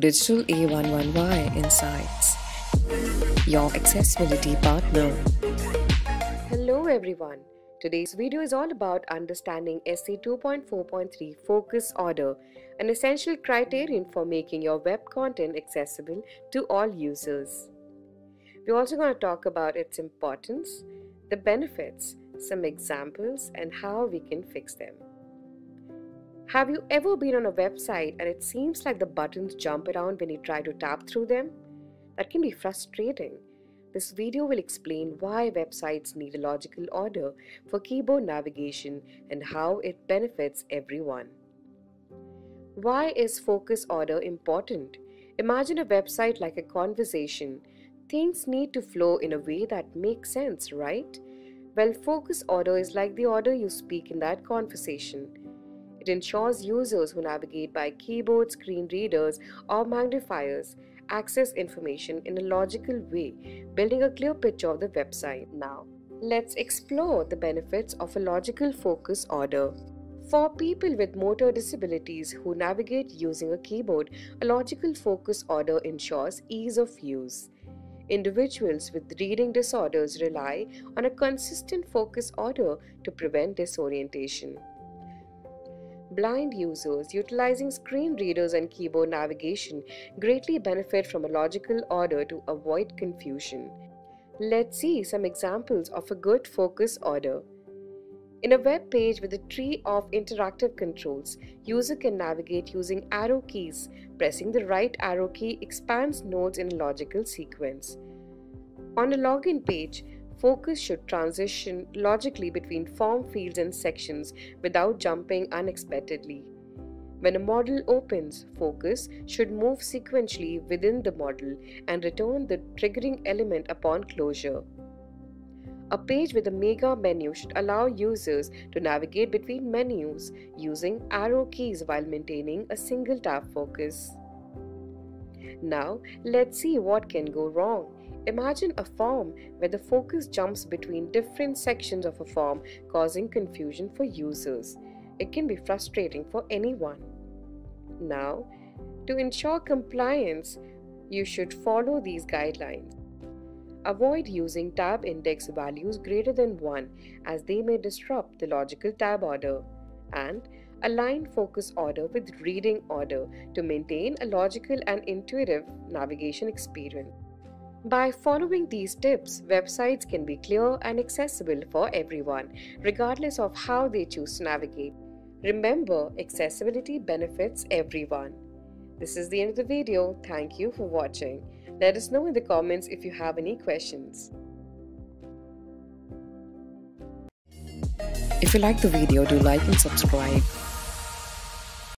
Digital A11Y Insights, your accessibility partner. Hello everyone. Today's video is all about understanding SC 2.4.3 focus order, an essential criterion for making your web content accessible to all users. We're also going to talk about its importance, the benefits, some examples, and how we can fix them. Have you ever been on a website and it seems like the buttons jump around when you try to tap through them? That can be frustrating. This video will explain why websites need a logical order for keyboard navigation and how it benefits everyone. Why is focus order important? Imagine a website like a conversation. Things need to flow in a way that makes sense, right? Well, focus order is like the order you speak in that conversation. It ensures users who navigate by keyboard, screen readers, or magnifiers access information in a logical way, building a clear picture of the website. Now, let's explore the benefits of a logical focus order. For people with motor disabilities who navigate using a keyboard, a logical focus order ensures ease of use. Individuals with reading disorders rely on a consistent focus order to prevent disorientation. Blind users utilizing screen readers and keyboard navigation greatly benefit from a logical order to avoid confusion. Let's see some examples of a good focus order. In a web page with a tree of interactive controls, user can navigate using arrow keys. Pressing the right arrow key expands nodes in a logical sequence. On a login page, Focus should transition logically between form fields and sections without jumping unexpectedly. When a model opens, focus should move sequentially within the model and return the triggering element upon closure. A page with a mega menu should allow users to navigate between menus using arrow keys while maintaining a single tab focus. Now, let's see what can go wrong. Imagine a form where the focus jumps between different sections of a form, causing confusion for users. It can be frustrating for anyone. Now, to ensure compliance, you should follow these guidelines. Avoid using tab index values greater than 1 as they may disrupt the logical tab order. And align focus order with reading order to maintain a logical and intuitive navigation experience. By following these tips, websites can be clear and accessible for everyone, regardless of how they choose to navigate. Remember, accessibility benefits everyone. This is the end of the video. Thank you for watching. Let us know in the comments if you have any questions. If you like the video, do like and subscribe.